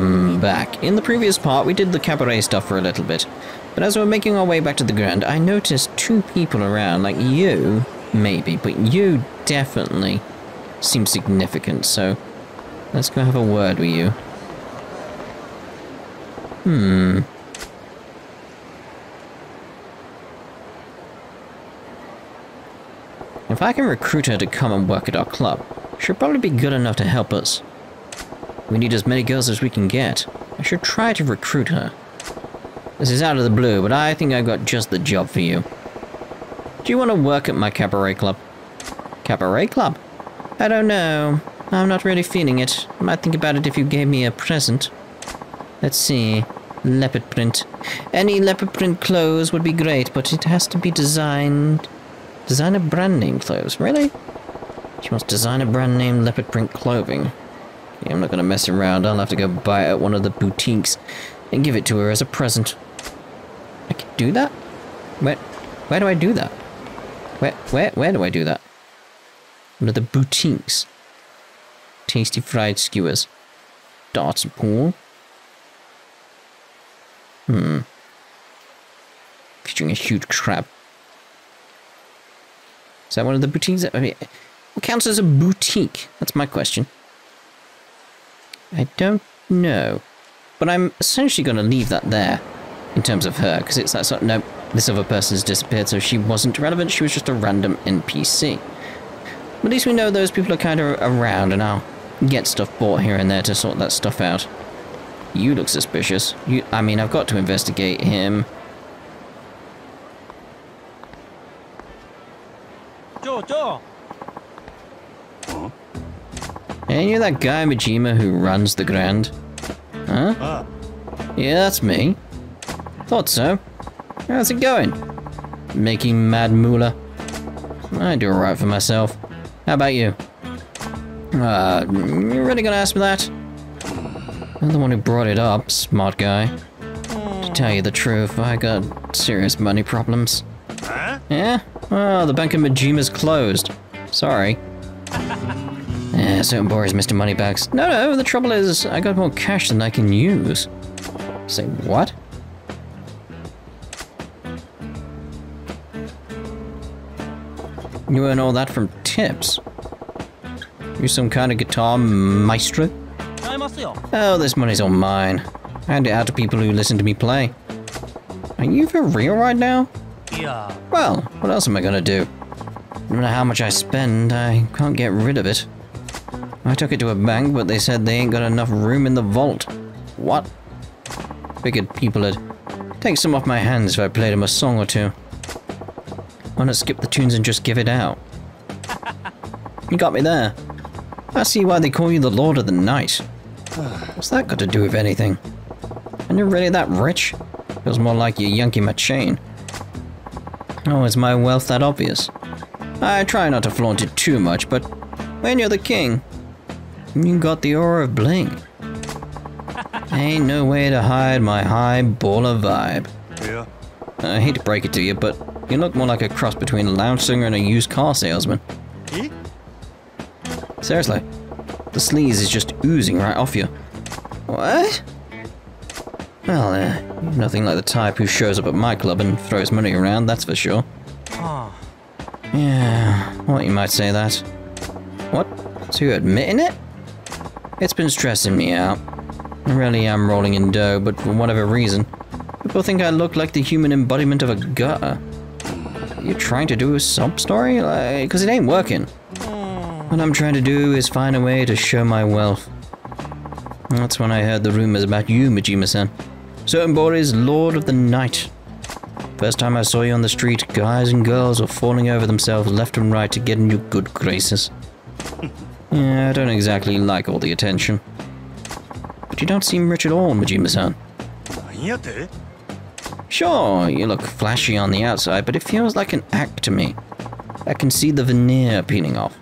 welcome back. In the previous part, we did the cabaret stuff for a little bit. But as we we're making our way back to the Grand, I noticed two people around. Like you, maybe, but you definitely seem significant, so let's go have a word with you. Hmm. If I can recruit her to come and work at our club, she'll probably be good enough to help us. We need as many girls as we can get. I should try to recruit her. This is out of the blue, but I think I've got just the job for you. Do you want to work at my cabaret club? Cabaret club? I don't know. I'm not really feeling it. I might think about it if you gave me a present. Let's see. Leopard print. Any leopard print clothes would be great, but it has to be designed... Design a brand name clothes, really? She wants design a brand name leopard print clothing. Yeah, I'm not gonna mess around. I'll have to go buy it at one of the boutiques and give it to her as a present. I can do that? Where, where do I do that? Where, where, where do I do that? One of the boutiques. Tasty fried skewers. Darts pool. Hmm. Featuring a huge crab. Is that one of the boutiques? I mean, what counts as a boutique? That's my question. I don't know. But I'm essentially going to leave that there in terms of her, because it's that sort of, no, this other person's disappeared, so she wasn't relevant, she was just a random NPC. But at least we know those people are kind of around, and I'll get stuff bought here and there to sort that stuff out. You look suspicious. You, I mean, I've got to investigate him. Joe, Joe. Hey, you that guy Majima who runs the Grand? Huh? Ah. Yeah, that's me. Thought so. How's it going? Making mad moolah. I do alright for myself. How about you? Uh, you really gonna ask me that? I'm the one who brought it up, smart guy. To tell you the truth, I got serious money problems. Huh? Yeah? Oh, the bank of Majima's closed. Sorry. Yeah, so borrows Mr. Moneybags. No, no, the trouble is I got more cash than I can use. Say what? You earn all that from tips? You some kind of guitar maestro? Oh, this money's all mine. Hand it out to people who listen to me play. Are you for real right now? Yeah. Well, what else am I gonna do? No matter how much I spend, I can't get rid of it. I took it to a bank, but they said they ain't got enough room in the vault. What? Figured people would take some off my hands if I played them a song or two. Why not skip the tunes and just give it out? You got me there. I see why they call you the Lord of the Night. What's that got to do with anything? And you're really that rich? Feels more like you're yanking my chain. Oh, is my wealth that obvious? I try not to flaunt it too much, but when you're the king, you got the aura of bling. Ain't no way to hide my high baller vibe. Yeah. I hate to break it to you, but you look more like a cross between a lounge singer and a used car salesman. Eh? Seriously, the sleaze is just oozing right off you. What? Well, uh, nothing like the type who shows up at my club and throws money around, that's for sure. Oh. Yeah, what well, you might say that. What? So you're admitting it? It's been stressing me out. I really am rolling in dough, but for whatever reason, people think I look like the human embodiment of a gutter. You're trying to do a sob story? Like, cause it ain't working. What I'm trying to do is find a way to show my wealth. That's when I heard the rumors about you, Majima-san. Certain Boris, Lord of the Night. First time I saw you on the street, guys and girls were falling over themselves left and right to get in your good graces. Yeah, I don't exactly like all the attention. But you don't seem rich at all, Majima-san. Sure, you look flashy on the outside, but it feels like an act to me. I can see the veneer peeling off.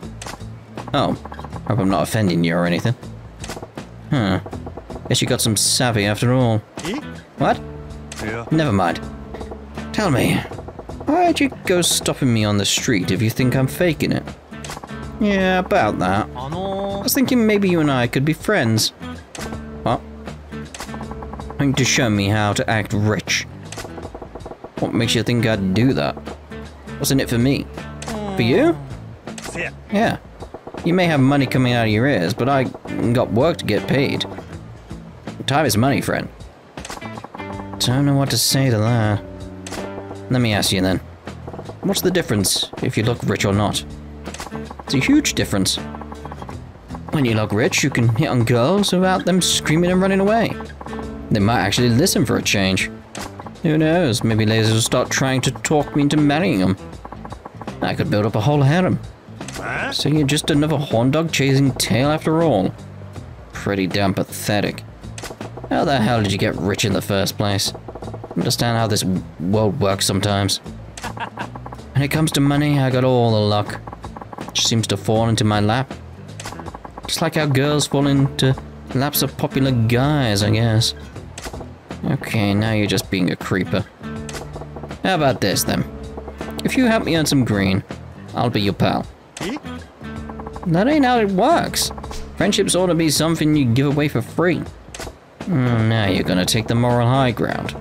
Oh, hope I'm not offending you or anything. Huh. Guess you got some savvy after all. What? Yeah. Never mind. Tell me, why'd you go stopping me on the street if you think I'm faking it? Yeah, about that. I was thinking maybe you and I could be friends. What? Trying to show me how to act rich. What makes you think I'd do that? What's in it for me? For you? Yeah. You may have money coming out of your ears, but I got work to get paid. Time is money, friend. Don't know what to say to that. Let me ask you then. What's the difference if you look rich or not? It's a huge difference. When you look rich, you can hit on girls without them screaming and running away. They might actually listen for a change. Who knows, maybe ladies will start trying to talk me into marrying them. I could build up a whole harem. え So you're just another horn dog chasing tail after all. Pretty damn pathetic. How the hell did you get rich in the first place? Understand how this world works sometimes. When it comes to money, I got all the luck. Just seems to fall into my lap. Just like how girls fall into laps of popular guys, I guess. Okay, now you're just being a creeper. How about this then? If you help me earn some green, I'll be your pal. え That ain't how it works. Friendships ought to be something you give away for free. Hmm, now you're gonna take the moral high ground.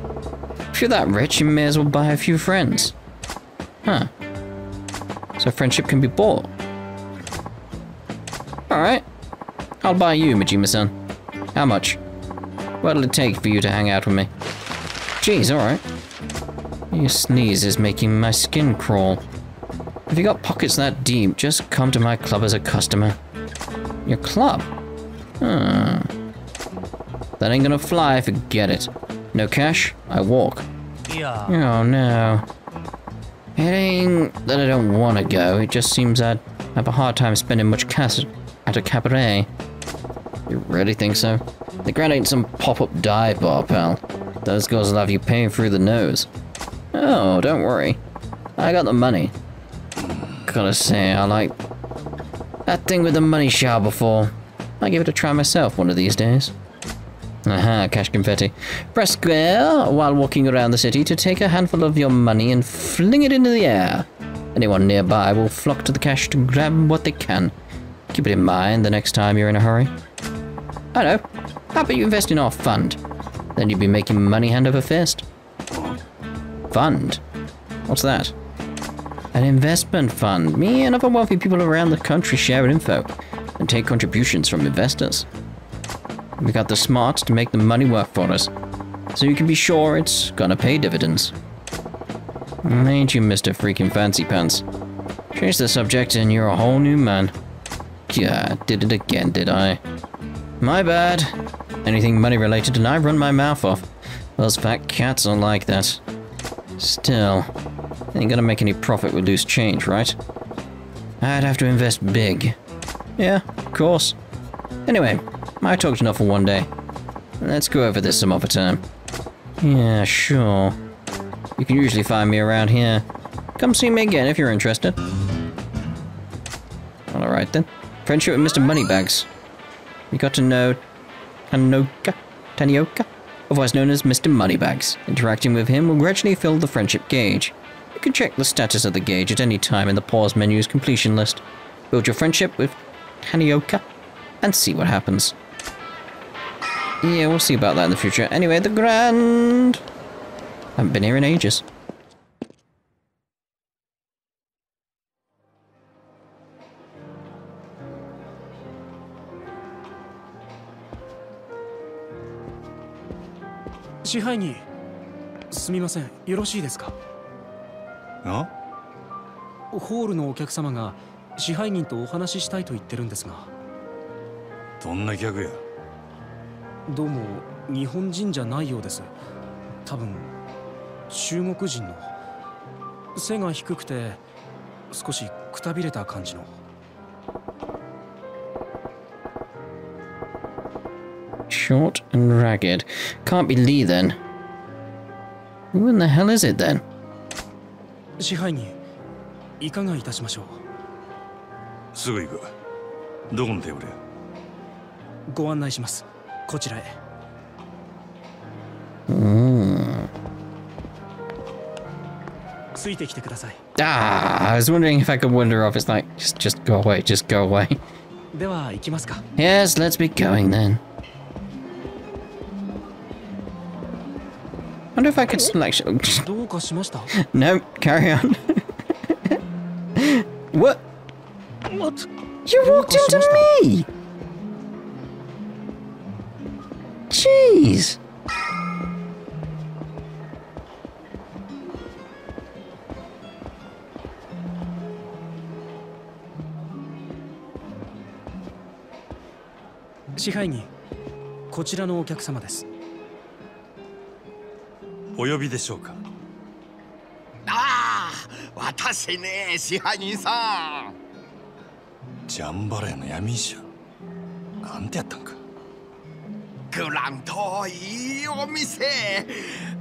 If you're that rich, you may as well buy a few friends. Huh. So friendship can be bought. Alright. I'll buy you, Majima-san. How much? What'll it take for you to hang out with me? Jeez, alright. Your sneeze is making my skin crawl. If you got pockets that deep, just come to my club as a customer. Your club? Hmm. That ain't gonna fly, forget it. No cash, I walk. いや Oh no. It ain't that I don't wanna go, it just seems I'd have a hard time spending much cash at a cabaret. You really think so? The Grand ain't some pop-up dive bar, pal. Those girls will have you paying through the nose. Oh, don't worry. I got the money. Gotta say, I like that thing with the money shower before. I'll give it a try myself one of these days. Aha, cash confetti. Press square while walking around the city to take a handful of your money and fling it into the air. Anyone nearby will flock to the cash to grab what they can. Keep it in mind the next time you're in a hurry. I know. How about you invest in our fund? Then you'd be making money hand over fist. Fund? What's that? An investment fund. Me and other wealthy people around the country share info and take contributions from investors. We got the smarts to make the money work for us, so you can be sure it's gonna pay dividends. Ain't you, Mr. Freaking Fancy Pants? Change the subject and you're a whole new man. Yeah, did it again, did I? My bad. Anything money related and I run my mouth off. Those fat cats are like that. Still, ain't gonna make any profit with loose change, right? I'd have to invest big. Yeah, of course. Anyway, I talked enough for one day. Let's go over this some other time. Yeah, sure. You can usually find me around here. Come see me again if you're interested. Alright then. Friendship with Mr. Moneybags. You got to know Tanoka, Tanioka, otherwise known as Mr. Moneybags. Interacting with him will gradually fill the friendship gauge. You can check the status of the gauge at any time in the pause menu's completion list. Build your friendship with Tanioka and see what happens. Yeah, we'll see about that in the future. Anyway, the Grand... Haven't been here in ages. 支配人すみませんよろしいですか？あ？ホールのお客様が支配人とお話ししたいと言ってるんですが。どんな客や？どうも日本人じゃないようです。多分中国人の。背が低くて少しくたびれた感じの Short and ragged. Can't be Lee then. Who in the hell is it then? 支配人いかがいたしましょうすぐ行くどこのテーブルやご案内しますこちらへ Mm. ついてきてください Ah, I was wondering if I could wander off. It's like, just, just go away, just go away. では行きますか Yes, let's be going then. if I could select. どうかしました no, carry on. what? What? You walked into me! Jeez! 支配人こちらのお客様です お呼びでしょうか？ああ私ね支配人さん。ジャンバラヤの闇医者。なんてやったんか？グランドいいお店。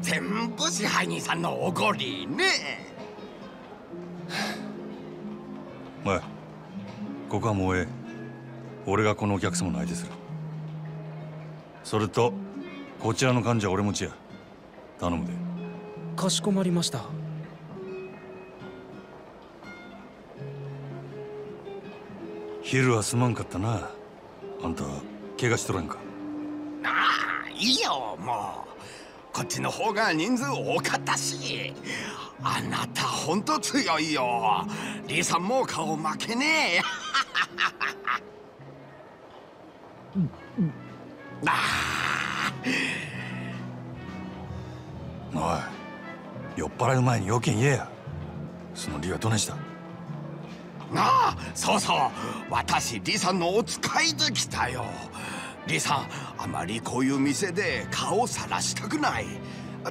全部支配人さんのおごりね。おいここはもうええ。俺がこのお客様の相手する。それとこちらの患者は俺持ちや頼むで。かしこまりました。昼はすまんかったな。あんた怪我しとらんか？ああいいよもう。こっちの方が人数多かったし。あなたほんと強いよ。リーさんも顔負けねえ。あい酔っ払う前に要件言えや。その理由はどないした？ああそうそう。私リさんのお使いで来たよ。リさんあまりこういう店で顔さらしたくない。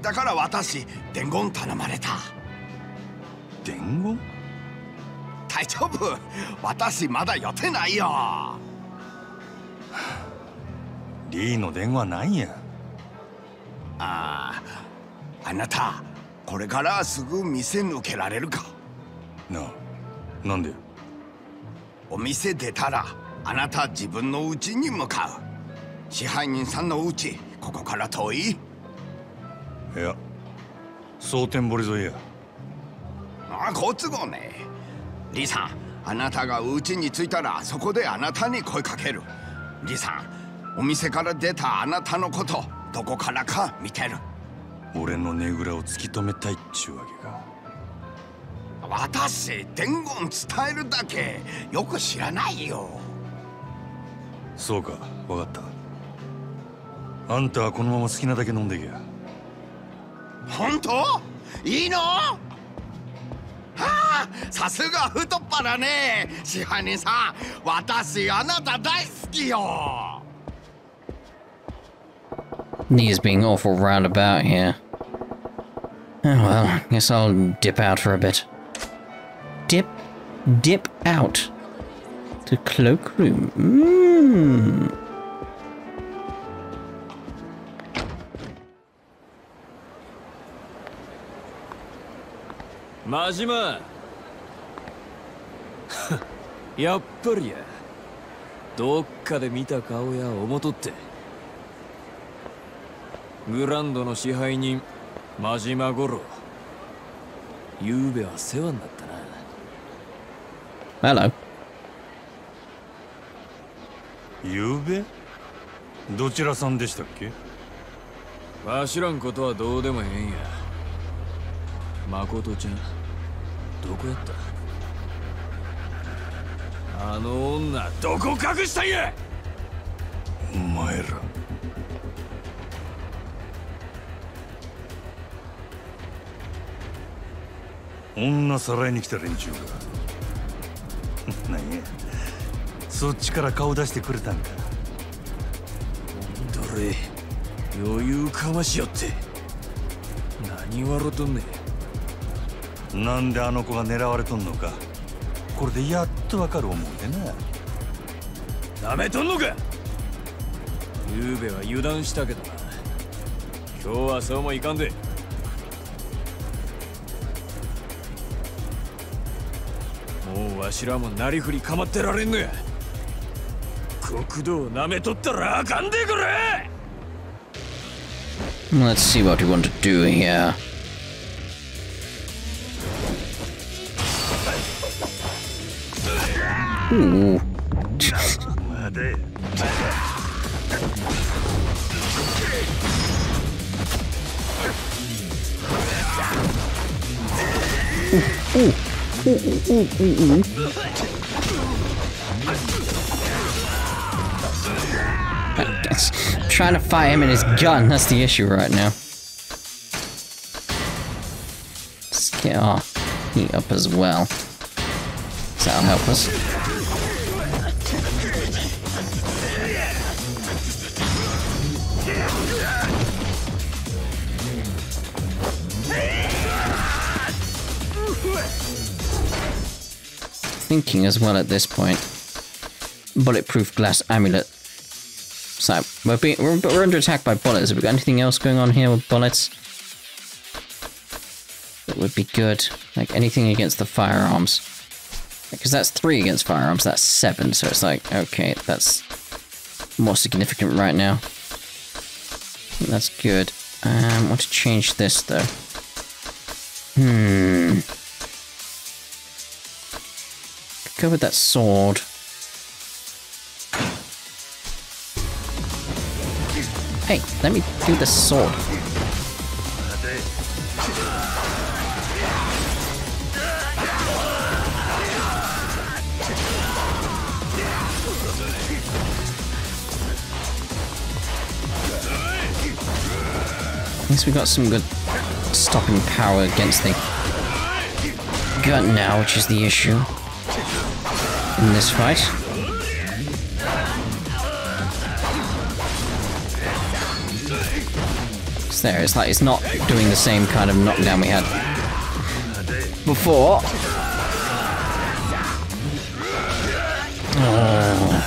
だから私伝言頼まれた。伝言？大丈夫。私まだ予定ないよ。リーの電話なんや。あああなたこれからすぐ店抜けられるか？なあなんで？お店出たらあなた自分の家に向かう。支配人さんの家ここから遠い？いや蒼天堀沿いや。あ好都合ね。リさんあなたが家に着いたらそこであなたに声かける。リさんお店から出たあなたのことどこからか見てる俺のねぐらを突き止めたいっちゅうわけか。私伝言伝えるだけよく知らないよ。そうか分かった。あんたはこのまま好きなだけ飲んでけ。や本当？いいの？はあさすが太っ腹ね。支配人さん私あなた大好きよ。Knee's being awful roundabout here. Oh well, guess I'll dip out for a bit. Dip, dip out. The cloakroom. Mmm. 真島やっぱりやどっかで見た顔や思とってグランドの支配人真島五郎。ゆうべは世話になったな。Hello. ゆうべ？どちらさんでしたっけ？わしらんことはどうでもええんや。誠ちゃんどこやった？あの女どこ隠したんや？お前ら女さらいに来た連中かなんや。そっちから顔出してくれたんか。どれ。余裕かましよって。何笑うとんねん。なんであの子が狙われとんのか。これでやっとわかる思うでな。なめとんのか。ゆうべは油断したけどな。今日はそうもいかんでわしらもなりふり構ってられんのや国道なめとったらあかんでくれ Let's see what we want to do here. Ooh. まだ や Trying to fight him in his gun, that's the issue right now. Let's get our heat up as well. So that'll help us. Thinking as well at this point. Bulletproof glass amulet. So, we're, being, we're, we're under attack by bullets. Have we got anything else going on here with bullets? That would be good. Like anything against the firearms. Because that's three against firearms, that's seven. So it's like, okay, that's more significant right now. That's good. Um, I want to change this though. Hmm. Go with that sword. Hey, let me do the sword. At least we got some good stopping power against the gun now, which is the issue in this fight. It's there, it's like it's not doing the same kind of knockdown we had before. Oh.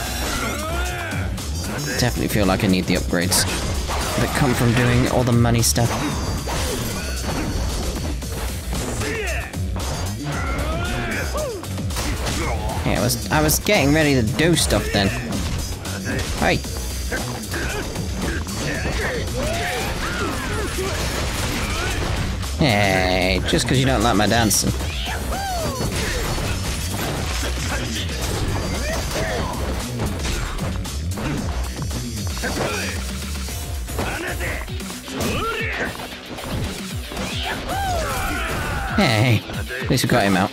Definitely feel like I need the upgrades that come from doing all the money stuff. I was I was getting ready to do stuff then. Hey. Hey, just because you don't like my dancing. Hey, at least we got him out.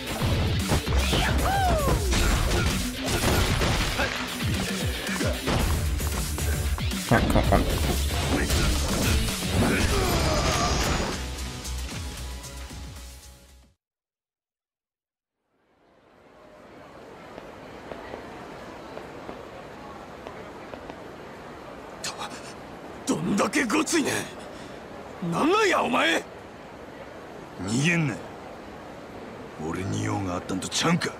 なんなんやお前。逃げんな俺に用があったんとちゃうんか。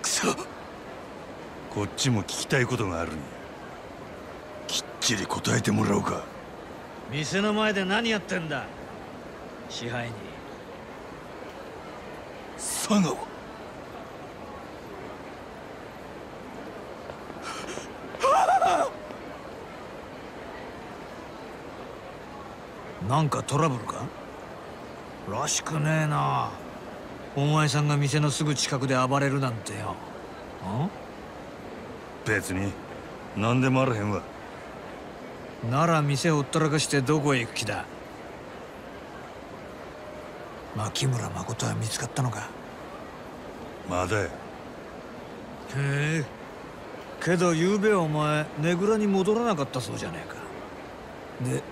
くそ。こっちも聞きたいことがあるんやきっちり答えてもらおうか。店の前で何やってんだ。支配人。佐川なんかトラブルか？らしくねえな。お前さんが店のすぐ近くで暴れるなんてよ。ん？別に。何でもあらへんわ。なら店ほったらかしてどこへ行く気だ？牧村誠は見つかったのか？まだや。へえ。けど昨べお前ねぐらに戻らなかったそうじゃねえか。で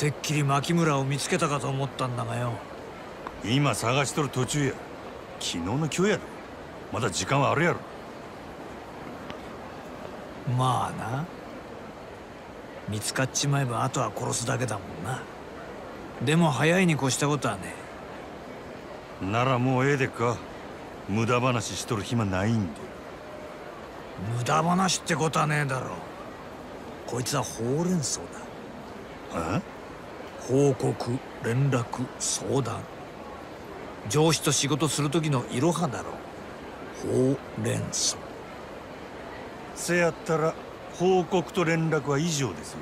てっきり牧村を見つけたかと思ったんだがよ。今探しとる途中や。昨日の今日やでまだ時間はあるやろ。まあな。見つかっちまえばあとは殺すだけだもんな。でも早いに越したことはねならもうええでっか。無駄話しとる暇ないんで。無駄話ってことはねえだろこいつはほうれん草だ。あ？報告連絡相談。上司と仕事する時のいろはだろほう。れん草せやったら報告と連絡は以上ですよ。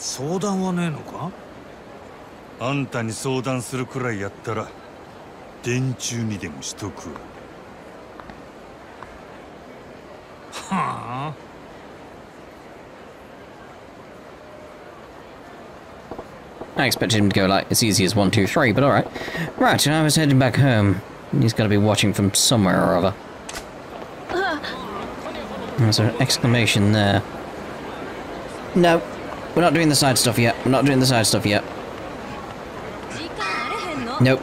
相談はねえのか？あんたに相談するくらいやったら電柱にでもしとくわ。はあ？I expected him to go like as easy as one, two, three, but alright. Right, and I was heading back home. He's gotta be watching from somewhere or other. There's an exclamation there. No, we're not doing the side stuff yet. We're not doing the side stuff yet. Nope.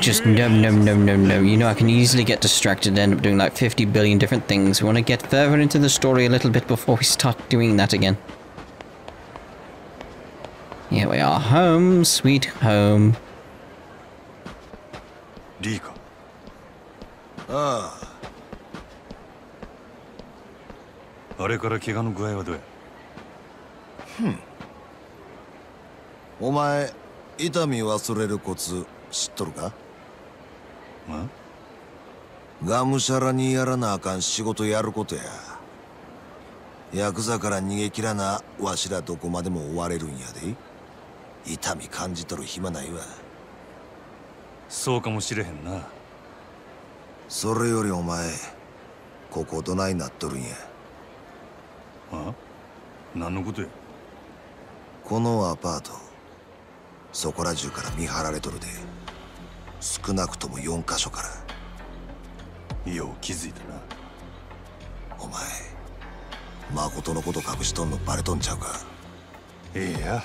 Just no, no, no, no, no. You know I can easily get distracted and end up doing like 50 billion different things. We want to get further into the story a little bit before we start doing that again. Are. Home, sweet home. リーかああ。れから怪我の具合はどうや？お前痛み忘れるコツ知っとるか？あ？がむしゃらにやらなあかん仕事やることや。ヤクザから逃げ切らなわしらどこまでも追われるんやで痛み感じとる暇ないわ。そうかもしれへんな。それよりお前ここどないなっとるんや？あ？何のことや？このアパートそこら中から見張られとるで。少なくとも4カ所から。よう気づいたな。お前誠のこと隠しとんのバレとんちゃうか？ええや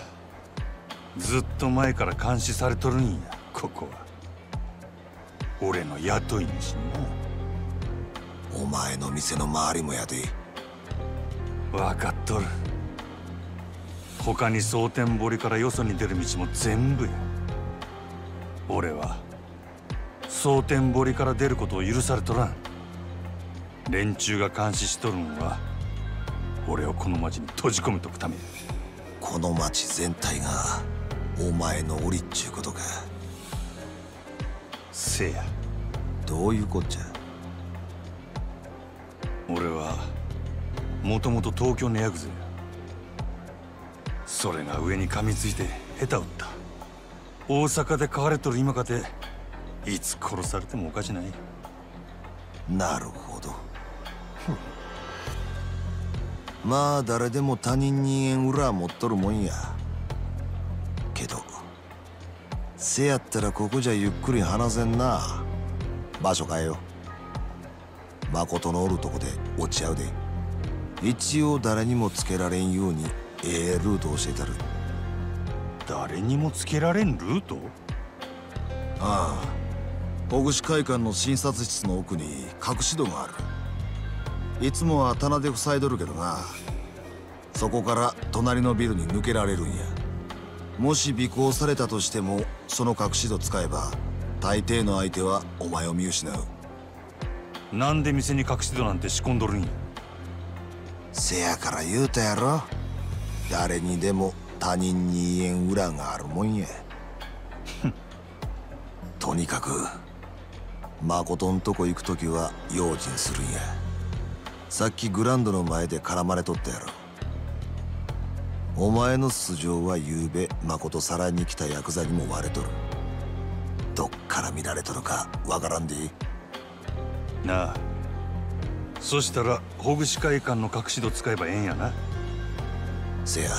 ずっと前から監視されとるんやここは。俺の雇い主にお前の店の周りもやで。な分かっとる。他に蒼天堀からよそに出る道も全部や。俺は蒼天堀から出ることを許されとらん。連中が監視しとるんは俺をこの町に閉じ込めとくためや。この町全体がお前の檻っちゅうことか。せや。どういうこっちゃ。俺はもともと東京のヤクザや。それが上に噛みついて下手打った。大阪で飼われとる今かていつ殺されてもおかしない。なるほど。まあ誰でも他人に縁裏持っとるもんやせやったらここじゃゆっくり話せんな。場所変えよう。誠のおるとこで落ち合うで。一応誰にもつけられんようにええルート教えたる。誰にもつけられんルート？ああ。小串会館の診察室の奥に隠し戸がある。いつもは棚で塞いどるけどな。そこから隣のビルに抜けられるんやもし尾行されたとしてもその隠し戸使えば大抵の相手はお前を見失う。なんで店に隠し戸なんて仕込んどるんや？せやから言うたやろ。誰にでも他人に言えん裏があるもんや。とにかく誠んとこ行く時は用心するんや。さっきグランドの前で絡まれとったやろお前の素性は昨べ誠さらに来たヤクザにも割れとる。どっから見られとるかわからんでいい。なあ。そしたらほぐし会館の隠し戸使えばええんやな。せや。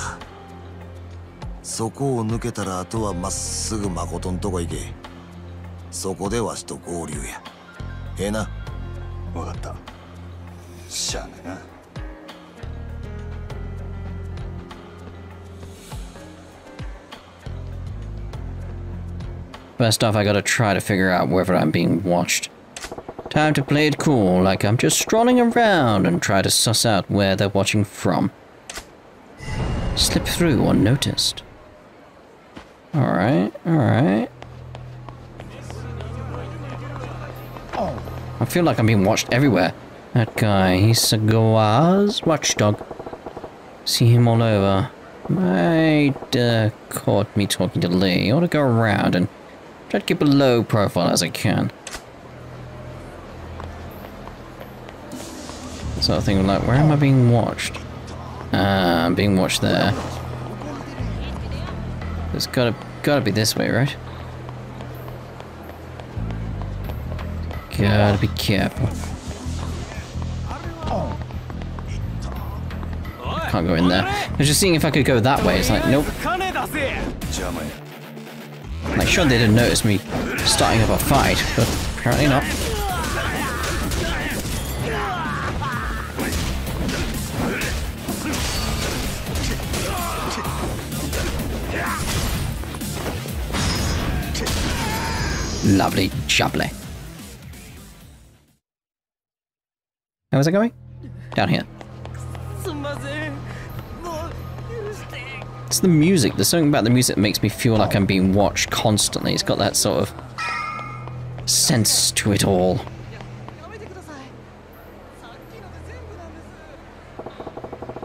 そこを抜けたらあとはまっすぐ誠んとこ行け。そこでわしと合流や。ええな。分かった。しゃあないな First off, I gotta try to figure out whether I'm being watched. Time to play it cool, like I'm just strolling around and try to suss out where they're watching from. Slip through unnoticed. Alright, alright. I feel like I'm being watched everywhere. That guy, he's a Gawaz watchdog. See him all over. Might uh, caught me talking to Lee. Ought to go around and try to keep a low profile as I can. Sort of thing like, where am I being watched? Ah, I'm being watched there. It's gotta, gotta be this way, right? Gotta be careful. Can't go in there. I was just seeing if I could go that way. It's like, nope. Like, sure they didn't notice me starting up a fight, but apparently not. Lovely jubbly. How is it going? Down here. It's the music. There's something about the music that makes me feel like I'm being watched constantly. It's got that sort of sense to it all.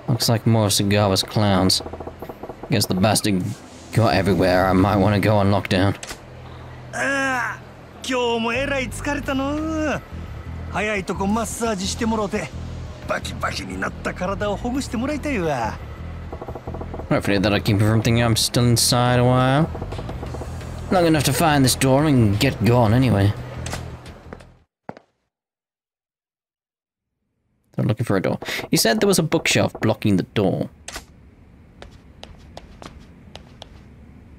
Looks like more of Sagawa's clowns. Guess the bastard got everywhere. I might want to go on lockdown. ああ今日もえらい疲れたの早いとこマッサージしてもろてバキバキになった体をほぐしてもらいたいわ Hopefully that'll keep from thinking I'm still inside a while. Long enough to find this door and get gone anyway. They're looking for a door. He said there was a bookshelf blocking the door.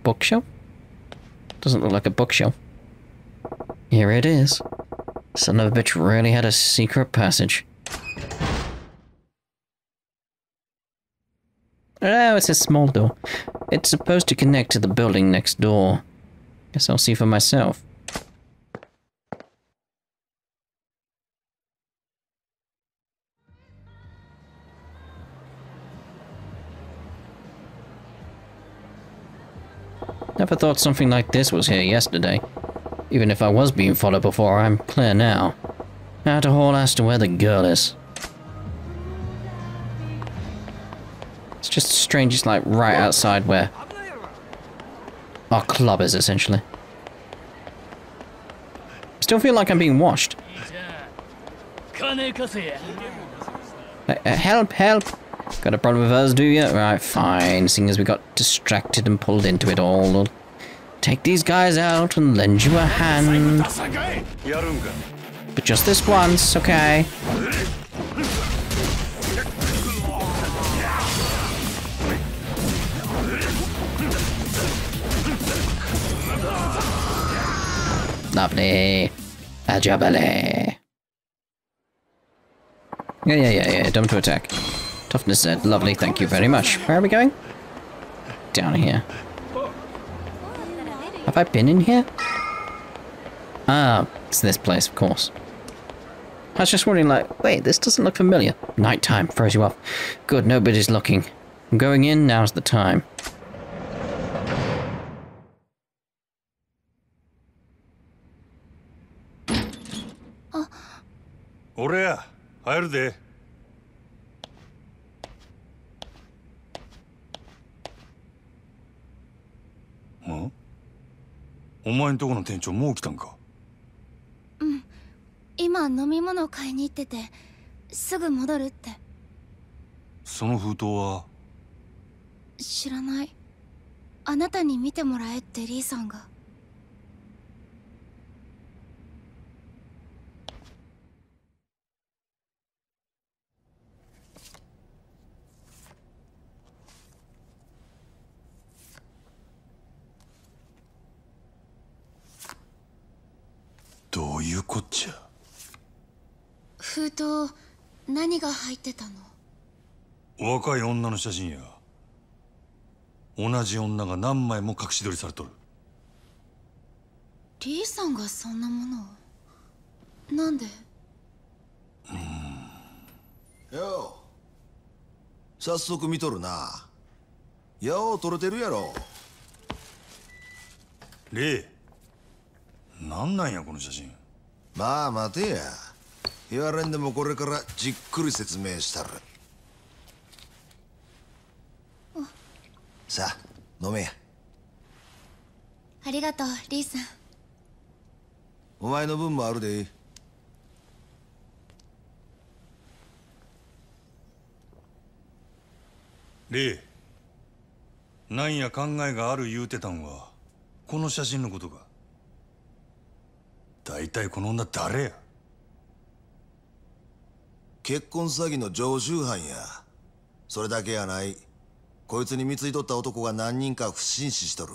Bookshelf? Doesn't look like a bookshelf. Here it is. Son of a bitch really had a secret passage. Oh, it's a small door. It's supposed to connect to the building next door. Guess I'll see for myself. Never thought something like this was here yesterday. Even if I was being followed before, I'm clear now. Out a hole as to where the girl is. It's just strange, it's like right outside where our club is essentially. Still feel like I'm being washed. Help, help! Got a problem with us, do you? Right, fine. Seeing as we got distracted and pulled into it all, we'll take these guys out and lend you a hand. But just this once, okay? Lovely. Ajabale. Yeah, yeah, yeah, yeah. Dumb to attack. Toughness said. Lovely, thank you very much. Where are we going? Down here. Have I been in here? Ah, it's this place, of course. I was just wondering, like, wait, this doesn't look familiar. Nighttime throws you off. Good, nobody's looking. I'm going in, now's the time. 俺や。入るで。んお前んとこの店長もう来たんか？今飲み物買いに行っててすぐ戻るって。その封筒は？知らない。あなたに見てもらえってリーさんがこっちゃ封筒何が入ってたの？若い女の写真や。同じ女が何枚も隠し撮りされとる。リーさんがそんなものを？なんで？よう。早速見とるな。よう撮れてるやろ。レイ。なんなんやこの写真まあ待てや。言われんでもこれからじっくり説明したる。さあ飲めや。ありがとうリーさん。お前の分もあるで。レイなんや考えがある言うてたんはこの写真のことか？大体この女誰や？結婚詐欺の常習犯や。それだけやない。こいつに貢いとった男が何人か不審死しとる。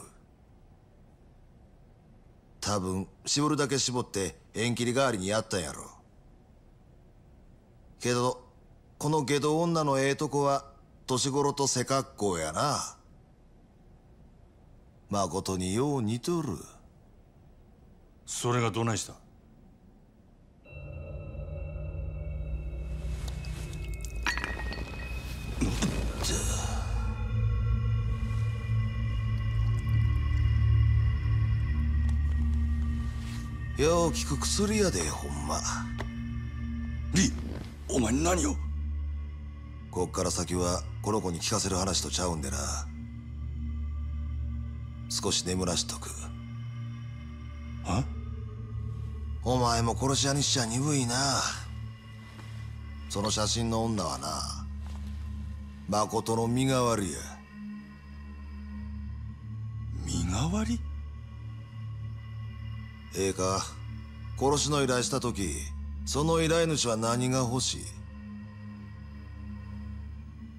多分絞るだけ絞って縁切り代わりにやったんやろ。けどこの下道女のええとこは年頃と背格好やな。まことによう似とる。それがどないした？よう効く薬やでほんま。リお前何を？こっから先はこの子に聞かせる話とちゃうんでな。少し眠らしとく。はお前も殺し屋にしちゃ鈍いな。その写真の女はな誠の身代わりや。身代わり？ええか。殺しの依頼した時その依頼主は何が欲しい？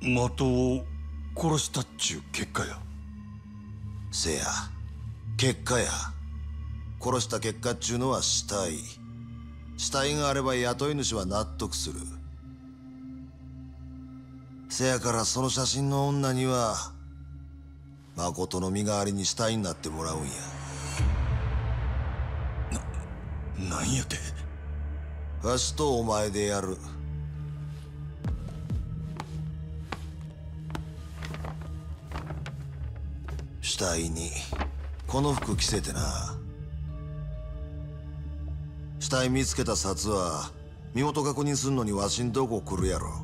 的を殺したっちゅう結果や。せや結果や殺した結果っちゅうのは死体。死体があれば雇い主は納得する。せやからその写真の女には誠の身代わりに死体になってもらうんや。なんやて？わしとお前でやる。死体にこの服着せてな死体見つけた札は身元確認すんのにわしんとこ来るやろ。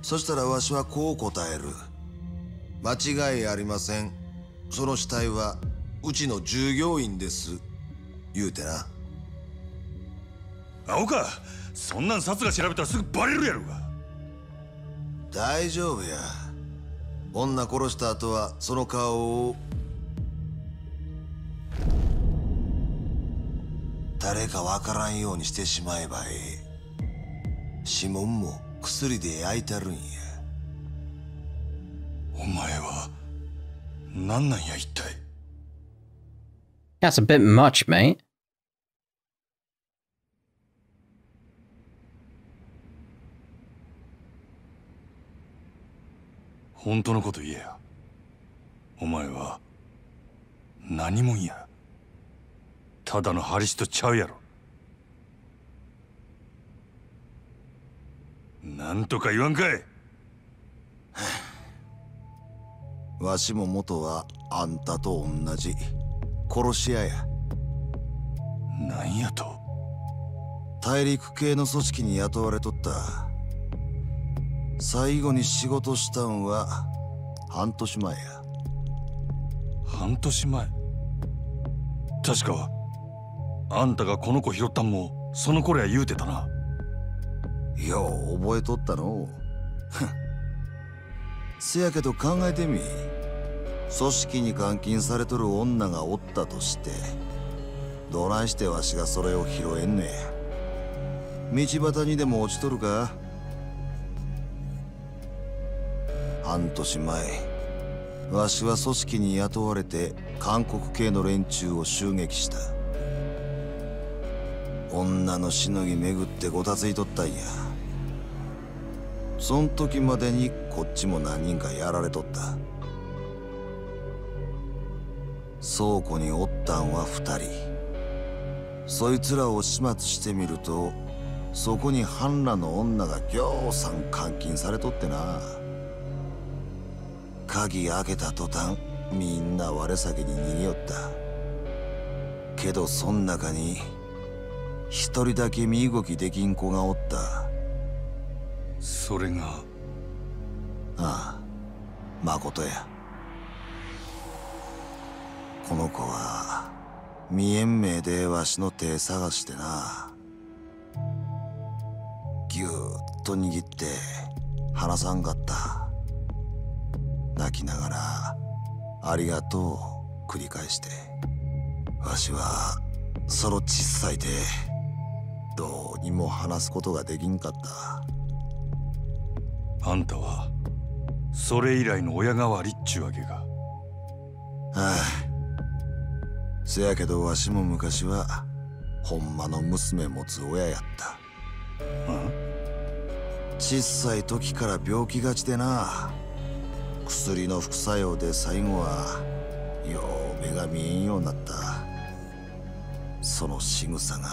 そしたらわしはこう答える。間違いありません。その死体はうちの従業員です。言うてな。青かそんなん札が調べたらすぐバレるやろが。大丈夫や。女殺した後はその顔を誰かわからんようにしてしまえばええ指紋も薬で焼いてるんや。お前は何なんや一体？That's a bit much, mate. 本当のこと言えやお前は何もんやただのハリスとちゃうやろ。なんとか言わんかい。わしも元はあんたと同じ。殺し屋や。なんやと。大陸系の組織に雇われとった。最後に仕事したんは半年前や。半年前。確かあんたがこの子拾ったんもその頃や言うてたな。よう覚えとったの。せやけど考えてみ。組織に監禁されとる女がおったとしてどないしてわしがそれを拾えんね道端にでも落ちとるか。半年前わしは組織に雇われて韓国系の連中を襲撃した。女のしのぎ巡ってごたついとったんや。そん時までにこっちも何人かやられとった。倉庫におったんは二人。そいつらを始末してみるとそこに半裸の女がぎょうさん監禁されとってな。鍵開けた途端みんな我先に逃げよった。けどそん中に一人だけ身動きできん子がおった。それが？ああ誠や。この子は未延命でわしの手探してな。ぎゅーっと握って離さんかった。泣きながら「ありがとう」繰り返して。わしはその小さい手どうにも話すことができんかった。あんたはそれ以来の親代わりっちゅうわけか。ああ。せやけどわしも昔はほんまの娘持つ親やった。小さい時から病気がちでな。薬の副作用で最後はよう目が見えんようになった。その仕草が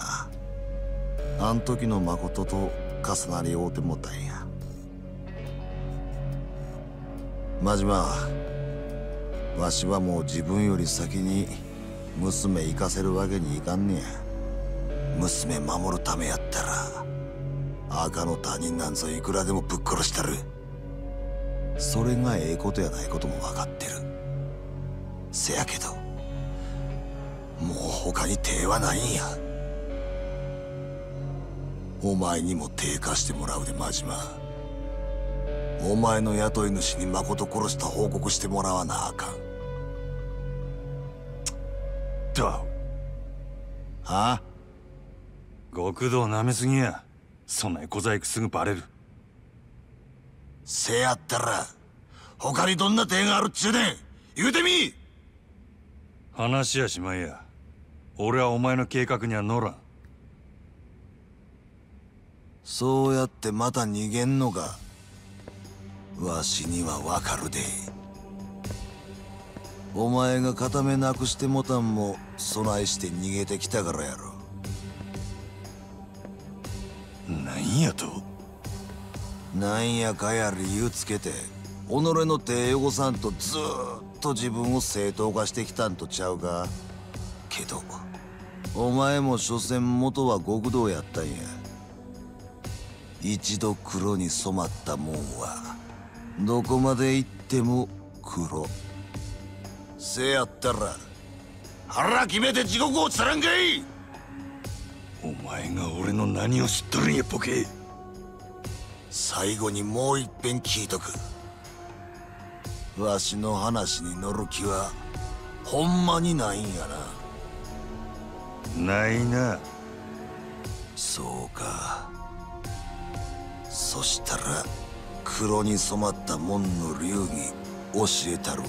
あん時の誠と重なり合うてもたんや。真島わしはもう自分より先に娘行かせるわけにいかんねや。娘守るためやったら赤の他人なんぞいくらでもぶっ殺したる。それがええことやないことも分かってる。せやけどもう他に手はないんや。お前にも手貸してもらうで真島。お前の雇い主に誠殺した報告してもらわなあかん。だ。はあ？極道舐めすぎや。そんな小細工すぐバレる。せやったら他にどんな手があるっちゅうねん。言うてみ。話やしまいや。俺はお前の計画には乗らんそうやってまた逃げんのか。わしにはわかるで。お前が片目なくしてもたんも備えして逃げてきたからやろ。なんやと？なんやかや理由つけて己の手汚さんとずーっと自分を正当化してきたんとちゃうか。けどお前も所詮元は極道やったんや一度黒に染まったもんはどこまで行っても黒。せやったら腹決めて地獄をつらんかいお前が俺の何を知っとるんやボケ。最後にもう一遍聞いとく。わしの話に乗る気はほんまにないんやな。ないな。そうかそしたら黒に染まった門の流儀教えたるわ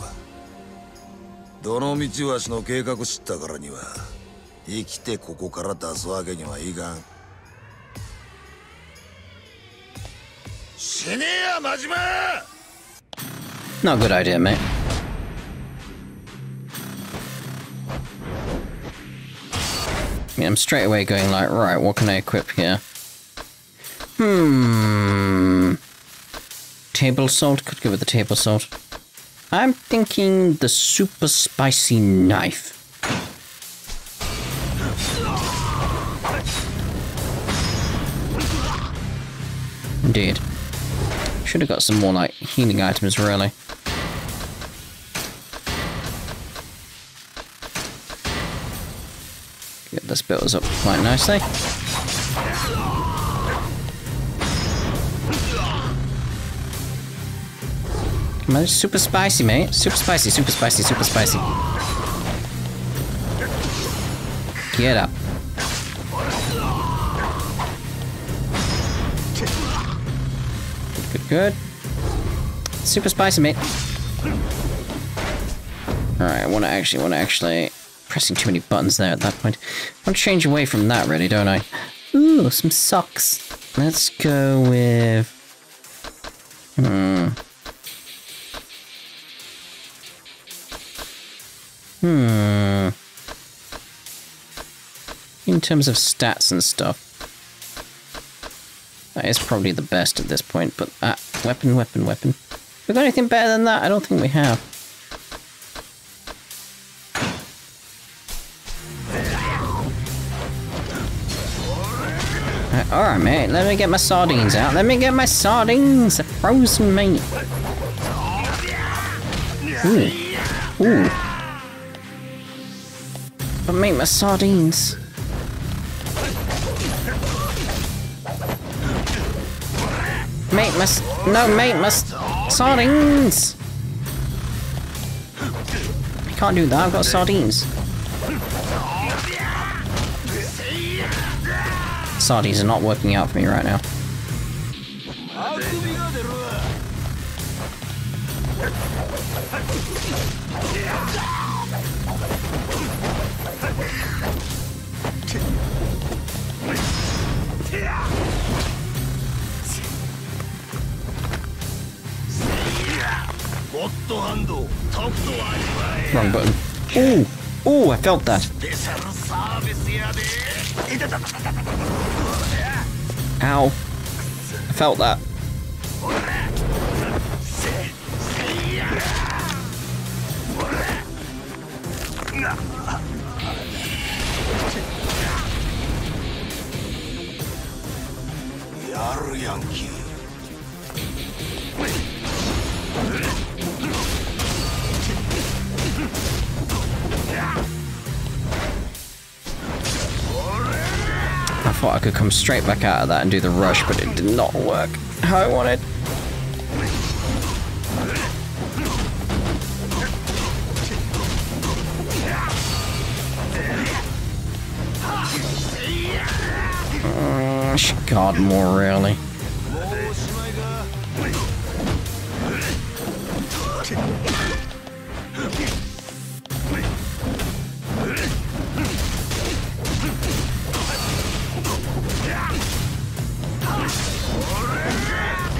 どの道わしの計画知ったからには生きてここから出すわけにはいかん死ねや真島 Not good idea, mate. I mean, I'm straight away going like, right, what can I equip here? Hmm. Table salt? Could go with the table salt. I'm thinking the super spicy knife. Indeed. Should have got some more, like, healing items, really. Get this built up quite nicely. On, super spicy, mate. Super spicy, super spicy, super spicy. Get up. Good, good. Super spicy, mate. Alright, I wanna actually, wanna actually... Pressing too many buttons there at that point. I want to change away from that, really, don't I? Ooh, some socks. Let's go with... Hmm. Hmm. In terms of stats and stuff. That is probably the best at this point, but ah, weapon, weapon, weapon. We got anything better than that? I don't think we have. Uh, Alright, mate, let me get my sardines out. Let me get my sardines! Frozen meat. Ooh. Ooh. But mate, my sardines. Mate, my... No, mate, my sardines! I can't do that, I've got sardines. Sardines are not working out for me right now. Wrong button. Ooh, ooh, I felt that. Ow. I felt that. I thought I could come straight back out of that and do the rush, but it did not work how I wanted. gosh, God, more really.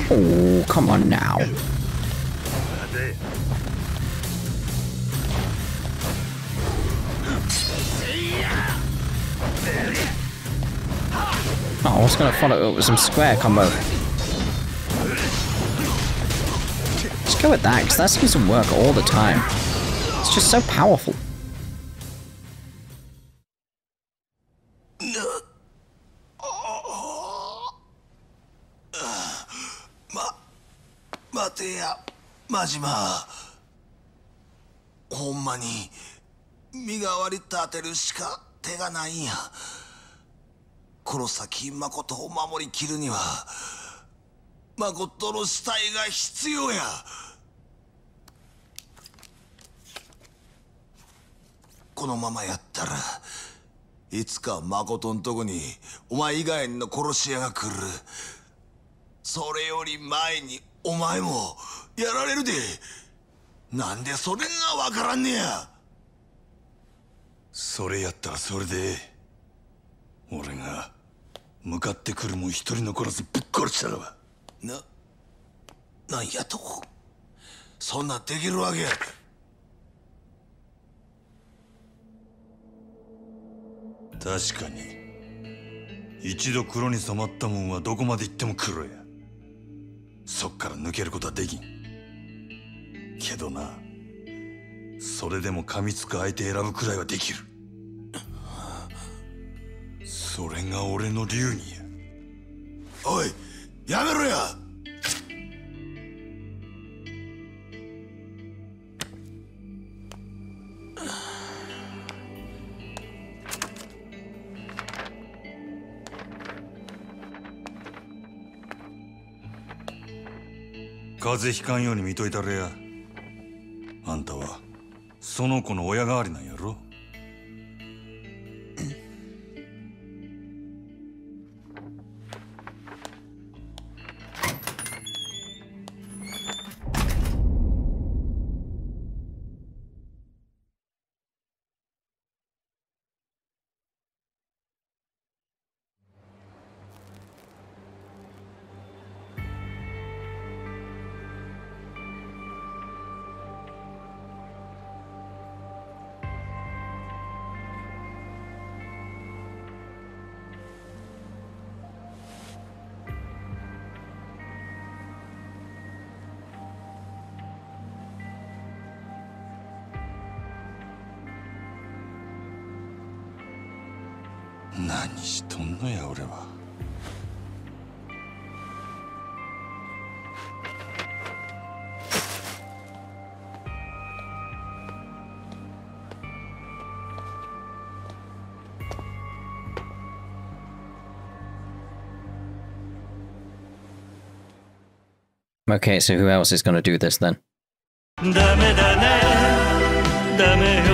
Oh, come on now. I was gonna follow it up with some square combo. Let's go with that, because that seems to work all the time. It's just so powerful. 待てや真島ほんまに身代わり立てるしか手がないんや 黒崎誠を守りきるには誠の死体が必要や。このままやったらいつか誠んとこにお前以外の殺し屋が来る。それより前にお前もやられるで。なんでそれがわからんねや。それやったらそれで。俺が向かってくるもん一人残らずぶっ殺したらば。ななんやとそんなできるわけ確かに。一度黒に染まったもんはどこまで行っても黒や。そっから抜けることはできん。けどな。それでも噛みつく相手選ぶくらいはできるそれが俺の流儀や。おいやめろや。風邪ひかんように見といたれや。あんたはその子の親代わりなんやろ？何しとんのや俺は Okay, so who else is gonna do this then? ダメだねダメよダ